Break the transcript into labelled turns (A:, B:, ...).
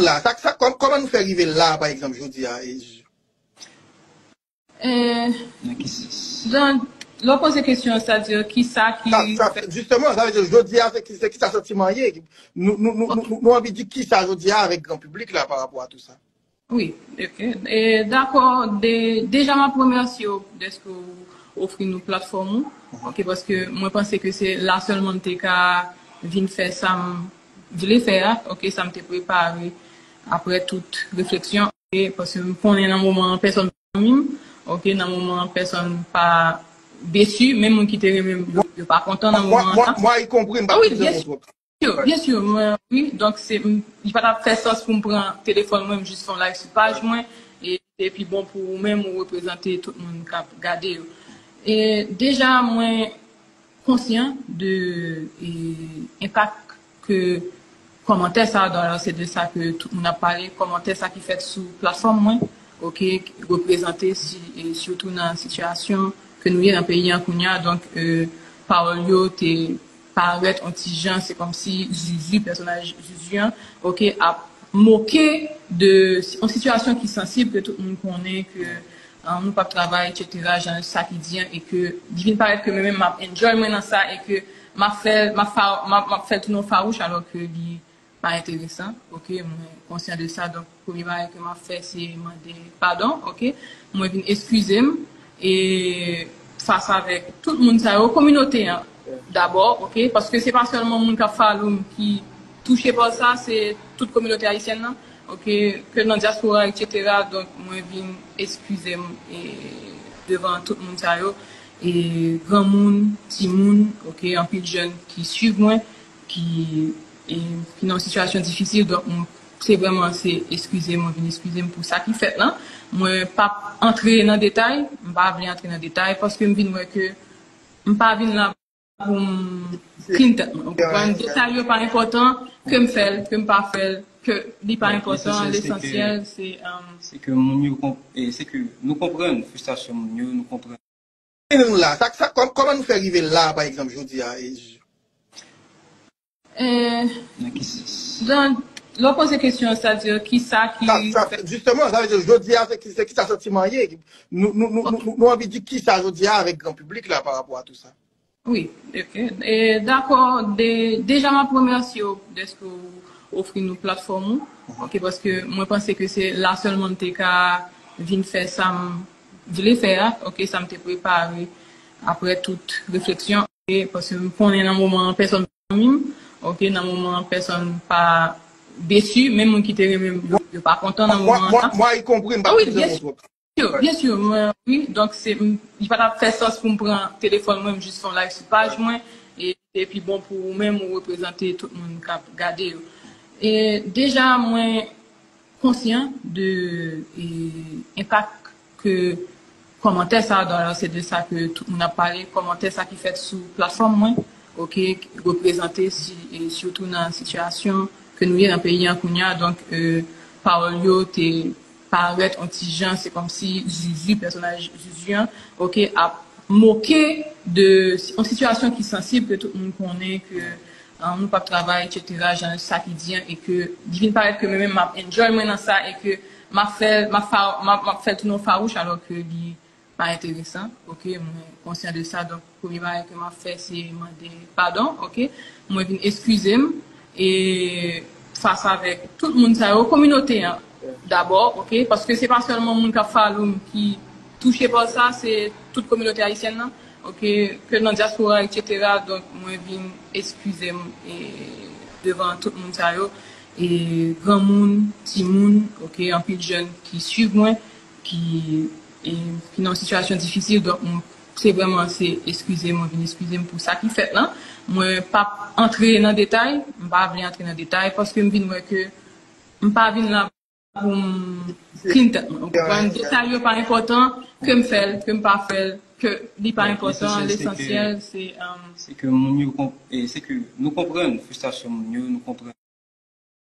A: là, comment nous fait arriver là, par exemple, je dis à
B: Euh, dans, l'on pose des questions, c'est-à-dire qui ça qui...
A: ça, ça, Justement, ça veut dire, je dis à c'est qui c'est qui ça sentiment. Nous, nous, nous, nous, nous, nous envie de dire qui ça, je dis avec grand public là par rapport à tout ça.
B: Oui, ok. D'accord, dé- déjà ma première si de ce que vous offrez plateforme, ok, parce que moi je pense que c'est là seulement que qu'à venir faire ça, je voulais faire, ok, ça me préparé après toute réflexion, ok, parce que dans un moment personne même, ok, dans un moment personne pas déçu, même moi qui était même yo pas content un
A: Moi, moi,
B: là.
A: moi, y compris,
B: Ah oui, bien sûr. Bien sûr, moi, oui, donc c'est, il va pas faire sens pour me prendre un téléphone, moi, juste faire live sur page, et, puis bon, pour même représenter tout le monde qui a regardé. yo. Et déjà, moi, conscient de l'impact que commentaire ça dans c'est de ça que tout le monde a parlé. Commentaire ça qui fait sous plateforme moi. Ok représenter surtout dans la situation que nous y dans le pays en Kounia. Donc euh, parole yo t'es anti-gens c'est comme si Zuzu personnage Zuzu hein, ok a moqué de en situation qui est sensible que tout le monde connaît que hein, nous pas travail etc genre ça qui dit hein, et que divine paraît que même m'a enjoy moi dans ça et que m'a fait m'a fa- m'a fait tout non farouche alors que pa enteresan, ok, mwen konsyen de sa, donk pomi baye keman fe se man de padon, ok, mwen vin eskwize m, e fasa vek tout moun sa yo, kominote an, d'abor, ok, paske se pa solman moun ka faloum ki touche pa sa, se tout kominote haisyen nan, ok, ke nan diaspora, etc, donk mwen vin eskwize m, e devan tout moun sa yo, e gran moun, ti moun, ok, an pil jen ki suiv mwen, ki... E nan situasyon difisil, donk mwen se vreman se eskwize mwen, vin eskwize mwen pou sa ki fet lan, mwen pa entre nan detay, mwen pa vin entre nan detay, paske mwen vin mwen ke, mwen pa vin la pou mwen krim tet mwen, mwen detay yo pa important, ke mwen fel, ke mwen pa fel, ke li
C: pa
B: important,
C: l'esensyel, se...
B: Se ke nou
C: kompren, frustrasyon moun yo, nou
A: kompren. E nou la, sa koman nou fe rive la, par exemple, jodi a, e...
B: euh, dans l'on pose des questions c'est-à-dire qui ça qui
A: ça, ça, Justement, ça veut dire, je dis c'est qui qui ça sentiment. Nous, nous, nous, nous, nous envie de dire qui ça, je dis avec grand public là par rapport à tout ça.
B: Oui, ok. Et d'accord, dé- déjà ma première de ce que vous offrez nous plateforme, ok, parce que moi je pensais que c'est là seulement que venir faire ça, je faire, ok, ça me préparé après toute réflexion, ok, parce que est dans un moment personne même, ok, dans un moment personne pas déçu, même moi qui était même yo pas content un
A: Moi,
B: moment
A: moi,
B: là.
A: moi, y compris,
B: Ah oui, bien sûr. Bien sûr, moi, oui, donc c'est, il va pas faire sens pour me prendre un téléphone, moi, juste faire live sur page, moi, et, et puis bon, pour même représenter tout le monde qui a regardé. yo. Et déjà, moi, conscient de l'impact que commentaire ça c'est de ça que tout le monde a parlé commentaire ça qui fait sous plateforme moi ok représenter surtout dans la situation que nous y dans le pays en Kounia. Donc euh, parole yo t'es paraître anti-gens c'est comme si Zuzu personnage Zuzu hein, ok a moqué de en situation qui est sensible que tout le monde connaît que hein, nous pas de travail etc genre ça qui dit hein, et que divine paraît que même m'a enjoy dans ça et que m'a fait m'a fa- m'a m'a fait tout non farouche alors que li pa enteresan, ok, mwen konsyen de sa, donk pou mi baye keman fe se man de padon, ok, mwen vin eskuzem, e fasa vek tout moun sa yo, kominote, d'abor, ok, paske se pa solman moun ka faloum ki touche pa sa, se tout kominote haisyen nan, ok, ke nan diaspora, etc, donk mwen vin eskuzem, e devan tout moun sa yo, e gran moun, ti moun, ok, anpil jen ki suiv mwen, ki et qui dans une situation difficile donc on- c'est vraiment c'est excusez-moi excusez-moi pour ça qui fait là. Moi pas entrer dans détail pas venir entrer dans détail parce que me vinn moi que me pas venir là pour me clean tête un détail yo pas important que me faire que me pas faire que n'est pas important.
C: l'essentiel, c'est
B: c'est euh,
C: C'est que nous comprenons frustration mon yo, nous comprenons.